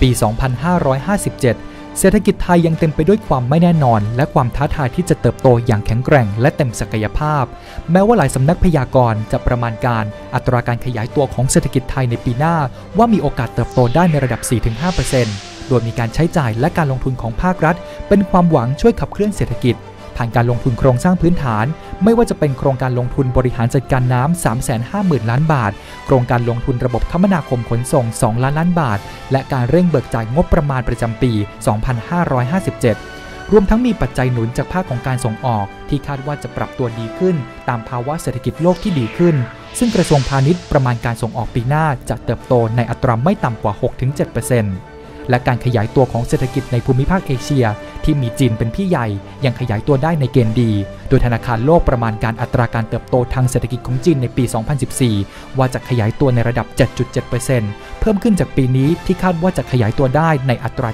ปี 2557 เศรษฐกิจไทยยังเต็มไปด้วยความไม่แน่นอน และความท้าทายที่จะเติบโตอย่างแข็งแกร่ง และเต็มศักยภาพ แม้ว่าหลายสำนักพยากรณ์จะประมาณการอัตราการขยายตัวของเศรษฐกิจไทยในปีหน้า ว่ามีโอกาสเติบโตได้ในระดับ 4-5%โดยมีการใช้จ่ายและการลงทุนของภาครัฐ เป็นความหวังช่วยขับเคลื่อนเศรษฐกิจ ผ่านการลงทุนโครงสร้างพื้นฐาน ไม่ว่าจะเป็นโครงการลงทุนบริหารจัดการน้ำ 350,000 ล้านบาท โครงการลงทุนระบบคมนาคมขนส่ง 2 ล้านล้านบาท และการเร่งเบิกจ่ายงบประมาณประจำปี 2557รวมทั้งมีปัจจัยหนุนจากภาคของการส่งออก ที่คาดว่าจะปรับตัวดีขึ้น ตามภาวะเศรษฐกิจโลกที่ดีขึ้น ซึ่งกระทรวงพาณิชย์ประมาณการส่งออกปีหน้าจะเติบโตในอัตราไม่ต่ำกว่า 6-7% และการขยายตัวของเศรษฐกิจในภูมิภาคเอเชีย ที่มีจีนเป็นพี่ใหญ่ยังขยายตัวได้ในเกณฑ์ดี โดยธนาคารโลกประมาณการอัตราการเติบโตทางเศรษฐกิจของจีนในปี 2014 ว่าจะขยายตัวในระดับ 7.7%เพิ่มขึ้นจากปีนี้ที่คาดว่าจะขยายตัวได้ในอัตรา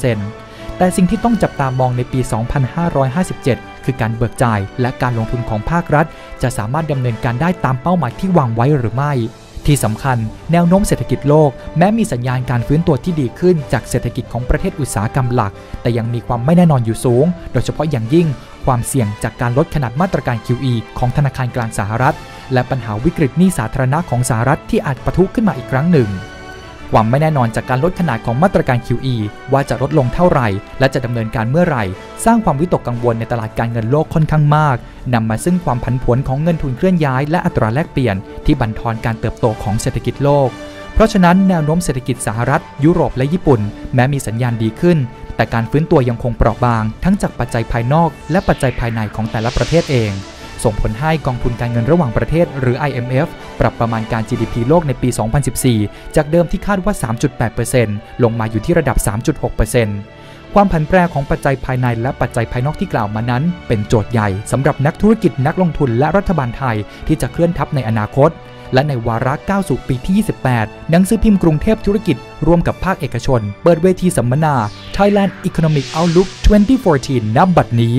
7.5%แต่สิ่งที่ต้องจับตามองในปี 2557 คือการเบิกจ่ายและการลงทุนของภาครัฐ จะสามารถดำเนินการได้ตามเป้าหมายที่วางไว้หรือไม่ ที่สำคัญแนวโน้มเศรษฐกิจโลกแม้มีสัญญาณการฟื้นตัวที่ดีขึ้นจากเศรษฐกิจของประเทศอุตสาหกรรมหลัก แต่ยังมีความไม่แน่นอนอยู่สูง โดยเฉพาะอย่างยิ่งความเสี่ยงจากการลดขนาดมาตรการ QE ของธนาคารกลางสหรัฐ และปัญหาวิกฤตหนี้สาธารณะของสหรัฐที่อาจปะทุขึ้นมาอีกครั้งหนึ่ง ความไม่แน่นอนจากการลดขนาดของมาตรการ QE ว่าจะลดลงเท่าไหร่ และจะดำเนินการเมื่อไหร่ สร้างความวิตกกังวลในตลาดการเงินโลกค่อนข้างมากนำมาซึ่งความผันผวนของเงินทุนเคลื่อนย้าย และอัตราแลกเปลี่ยน ที่บั่นทอนการเติบโตของเศรษฐกิจโลก เพราะฉะนั้นแนวโน้มเศรษฐกิจสหรัฐ ยุโรปและญี่ปุ่น แม้มีสัญญาณดีขึ้น แต่การฟื้นตัวยังคงเปราะบาง ทั้งจากปัจจัยภายนอก และปัจจัยภายในของแต่ละประเทศเอง ส่งผลให้กองทุนการเงินระหว่างประเทศหรือ IMF ปรับประมาณการ GDP โลกในปี 2014 จากเดิมที่คาดว่า 3.8%ลงมาอยู่ที่ระดับ 3.6%ความผันแปรของปัจจัยภายในและปัจจัยภายนอกที่กล่าวมานั้น เป็นโจทย์ใหญ่สำหรับนักธุรกิจนักลงทุนและรัฐบาลไทยที่จะเคลื่อนทัพในอนาคต และในวาระก้าวสู่ปีที่ 28 หนังสือพิมพ์กรุงเทพธุรกิจ ร่วมกับภาคเอกชน เปิดเวทีสัมมนา Thailand Economic Outlook 2014ณบัดนี้